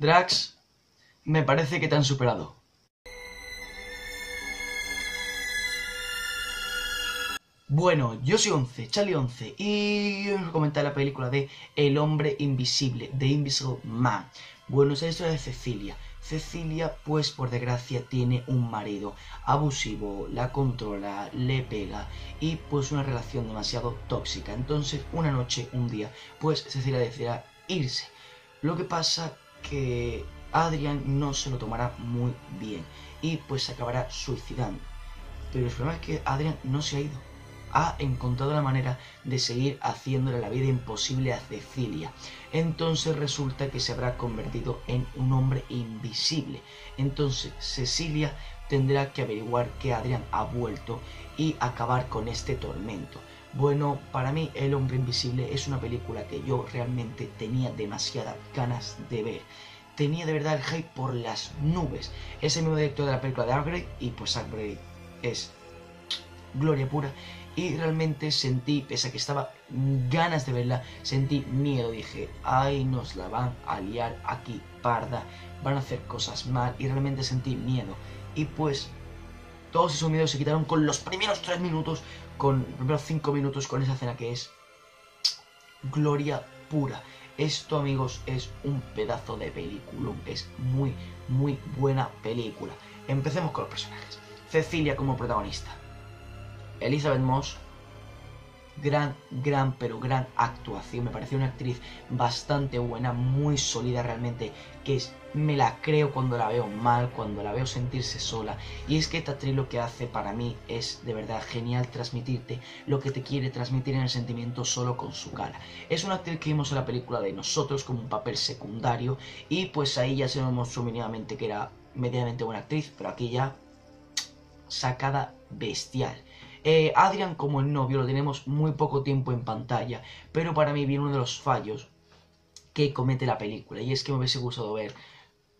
Drax, me parece que te han superado. Bueno, yo soy 11, Charlie 11, y os comentar la película de El hombre invisible, The Invisible Man. Bueno, es la historia de Cecilia. Cecilia, pues por desgracia, tiene un marido abusivo, la controla, le pega y pues una relación demasiado tóxica. Entonces, una noche, un día, pues Cecilia decidirá irse. Lo que pasa que Adrian no se lo tomará muy bien y pues se acabará suicidando. Pero el problema es que Adrian no se ha ido ha encontrado la manera de seguir haciéndole la vida imposible a Cecilia. Entonces resulta que se habrá convertido en un hombre invisible. Entonces Cecilia tendrá que averiguar que Adrián ha vuelto y acabar con este tormento. Bueno, para mí El hombre invisible es una película que yo realmente tenía demasiadas ganas de ver tenía de verdad el hype por las nubes. Es el mismo director de la película de Upgrade y pues Upgrade es gloria pura y realmente sentí, pese a que estaba ganas de verla, sentí miedo. Dije, ay, nos la van a liar aquí, parda, van a hacer cosas mal y realmente sentí miedo. Y pues todos esos miedos se quitaron con los primeros tres minutos, con los primeros cinco minutos con esa escena que es gloria pura. Esto, amigos, es un pedazo de película. Es muy, muy buena película. Empecemos con los personajes. Cecilia como protagonista. Elizabeth Moss, gran, gran, pero gran actuación. Me pareció una actriz bastante buena, muy sólida realmente, que es, me la creo cuando la veo mal, cuando la veo sentirse sola. Y es que esta actriz lo que hace para mí es de verdad genial transmitirte lo que te quiere transmitir en el sentimiento solo con su cara. Es una actriz que vimos en la película de nosotros como un papel secundario y pues ahí ya se nos mostró mínimamente que era medianamente buena actriz, pero aquí ya sacada bestial. Eh, Adrian como el novio lo tenemos muy poco tiempo en pantalla, pero para mí viene uno de los fallos que comete la película, y es que me hubiese gustado ver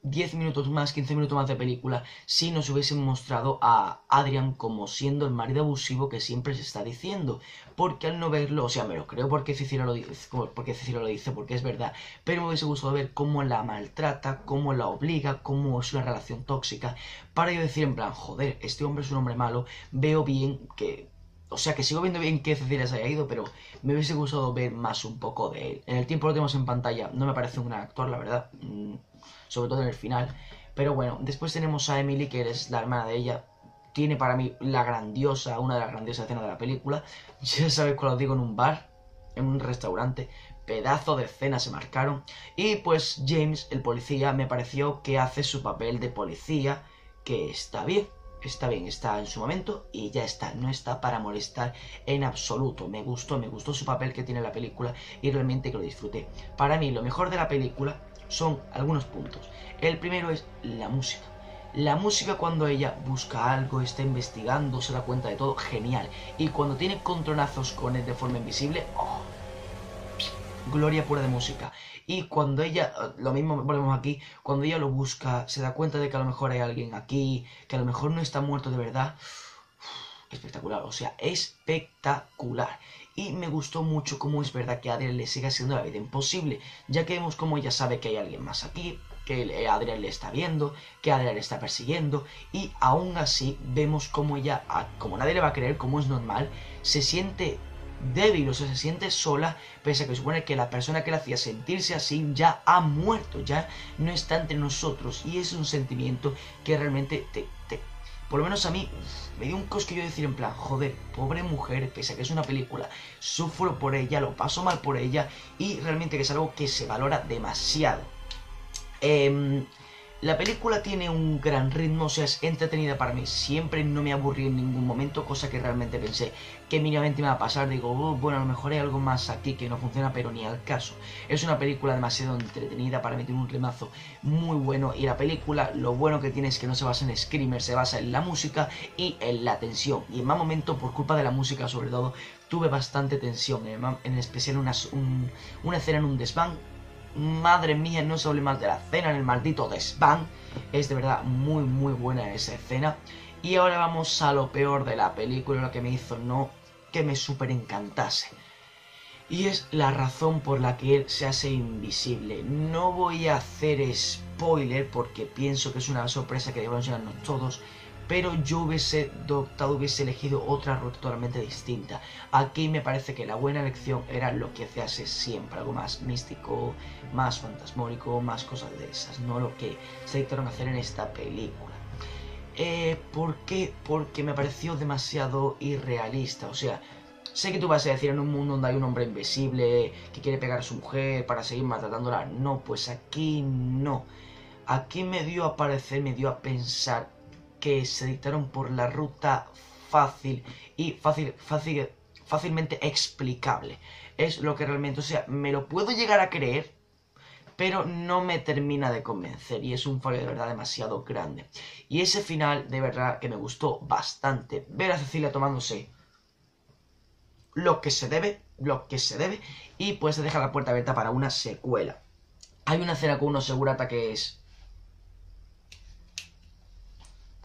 10 minutos más, 15 minutos más de película si nos hubiesen mostrado a Adrian como siendo el marido abusivo que siempre se está diciendo. Porque al no verlo, o sea, me lo creo porque Cecilia lo dice, porque Cecilia lo dice, porque es verdad, pero me hubiese gustado ver cómo la maltrata, cómo la obliga, cómo es una relación tóxica, para yo decir en plan, joder, este hombre es un hombre malo, veo bien que o sea que sigo viendo bien que Cecilia se haya ido, pero me hubiese gustado ver más un poco de él. En el tiempo lo tenemos en pantalla, no me parece un gran actor, la verdad. Mm, sobre todo en el final. Pero bueno, después tenemos a Emily, que es la hermana de ella. Tiene para mí la grandiosa, una de las grandiosas escenas de la película. Ya sabéis cuando lo digo en un bar, en un restaurante. Pedazo de escena se marcaron. Y pues James, el policía, me pareció que hace su papel de policía, que está bien está bien, está en su momento y ya está, no está para molestar en absoluto. Me gustó, me gustó su papel que tiene la película y realmente que lo disfruté. Para mí lo mejor de la película son algunos puntos. El primero es la música. La música cuando ella busca algo, está investigando, se da cuenta de todo, genial. Y cuando tiene contronazos con él de forma invisible, oh, gloria pura de música. Y cuando ella, lo mismo volvemos aquí, cuando ella lo busca, se da cuenta de que a lo mejor hay alguien aquí, que a lo mejor no está muerto de verdad, espectacular, o sea, espectacular y me gustó mucho cómo es verdad que Adrian le sigue haciendo la vida imposible, ya que vemos cómo ella sabe que hay alguien más aquí, que Adrian le está viendo, que Adrian le está persiguiendo, y aún así vemos cómo ella, como nadie le va a creer, como es normal, se siente débil, o sea, se siente sola, pese a que supone que la persona que le hacía sentirse así ya ha muerto, ya no está entre nosotros, y es un sentimiento que realmente te, te por lo menos a mí me dio un cosquillo decir en plan, joder, pobre mujer, pese a que es una película, sufro por ella, lo paso mal por ella y realmente que es algo que se valora demasiado. Eh, la película tiene un gran ritmo, o sea, es entretenida para mí. Siempre no me aburrí en ningún momento, cosa que realmente pensé que mínimamente me va a pasar. Digo, oh, bueno, a lo mejor hay algo más aquí que no funciona, pero ni al caso. Es una película demasiado entretenida, para mí tiene un remazo muy bueno. Y la película, lo bueno que tiene es que no se basa en screamers, se basa en la música y en la tensión. Y en más momentos, por culpa de la música sobre todo, tuve bastante tensión. En, especial una, una escena en un desván Madre mía, no se hable más de la escena en el maldito desván. Es de verdad muy, muy buena esa escena. Y ahora vamos a lo peor de la película, lo que me hizo no que me super encantase. Y es la razón por la que él se hace invisible. No voy a hacer spoiler porque pienso que es una sorpresa que debemos enseñarnos todos pero yo hubiese adoptado, hubiese elegido otra ruta totalmente distinta. Aquí me parece que la buena elección era lo que se hace siempre, algo más místico, más fantasmónico, más cosas de esas, no lo que se dictaron hacer en esta película. Eh, ¿Por qué? Porque me pareció demasiado irrealista, o sea, Sé que tú vas a decir en un mundo donde hay un hombre invisible que quiere pegar a su mujer para seguir maltratándola. No, pues aquí no. Aquí me dio a parecer, me dio a pensar que se dictaron por la ruta fácil y fácil, fácil, fácilmente explicable. Es lo que realmente, o sea, me lo puedo llegar a creer, pero no me termina de convencer y es un fallo de verdad demasiado grande. Y ese final de verdad que me gustó bastante. Ver a Cecilia tomándose lo que se debe, lo que se debe, y pues se deja la puerta abierta para una secuela. Hay una escena con unos segurata que es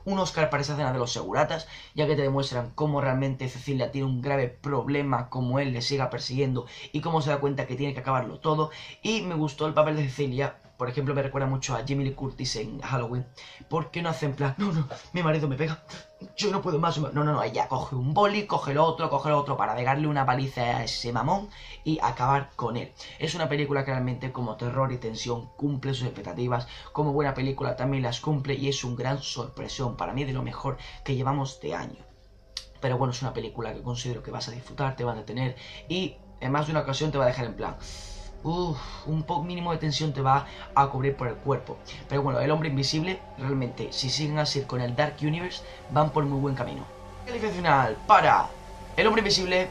un Oscar para esa escena de los seguratas, ya que te demuestran cómo realmente Cecilia tiene un grave problema, como él le siga persiguiendo y cómo se da cuenta que tiene que acabarlo todo. Y me gustó el papel de Cecilia por ejemplo, me recuerda mucho a Jimmy Lee Curtis en Halloween. ¿Por qué no hace en plan, no, no, mi marido me pega, yo no puedo más? No, no, no, ella coge un boli, coge el otro, coge el otro para pegarle una paliza a ese mamón y acabar con él. Es una película que realmente como terror y tensión cumple sus expectativas, como buena película también las cumple y es un gran sorpresión para mí de lo mejor que llevamos de año. Pero bueno, es una película que considero que vas a disfrutar, te va a detener y en más de una ocasión te va a dejar en plan un poco mínimo de tensión te va a cubrir por el cuerpo. Pero bueno, el hombre invisible, realmente, si siguen así con el Dark Universe, van por muy buen camino. Calificación final para el hombre invisible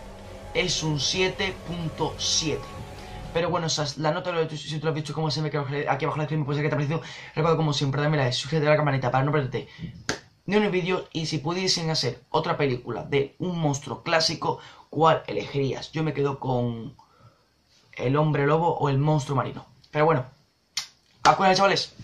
es un 7.7. Pero bueno, la nota, si te lo has visto como se me queda aquí abajo en la descripción, puede ser que te ha parecido. Recuerda como siempre, dame la suscríbete a la campanita para no perderte ni un vídeo y si pudiesen hacer otra película de un monstruo clásico, ¿cuál elegirías? Yo me quedo con el hombre lobo o el monstruo marino. Pero bueno, acuérdense, chavales.